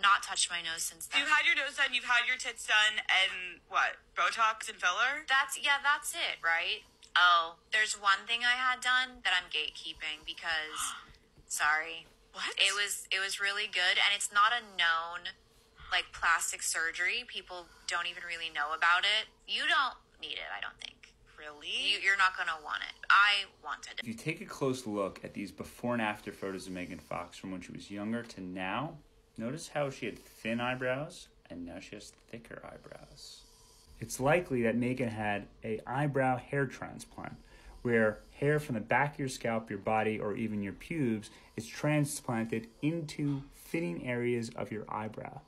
not touched my nose since then. You've had your nose done, you've had your tits done, and what? Botox and filler? That's yeah, that's it, right? Oh, there's one thing I had done that I'm gatekeeping because sorry. What? It was it was really good and it's not a known like plastic surgery. People don't even really know about it. You don't need it, I don't think. really. You, you're not gonna want it. I wanted If you take a close look at these before and after photos of Megan Fox from when she was younger to now, notice how she had thin eyebrows and now she has thicker eyebrows. It's likely that Megan had a eyebrow hair transplant, where hair from the back of your scalp, your body, or even your pubes is transplanted into fitting areas of your eyebrow.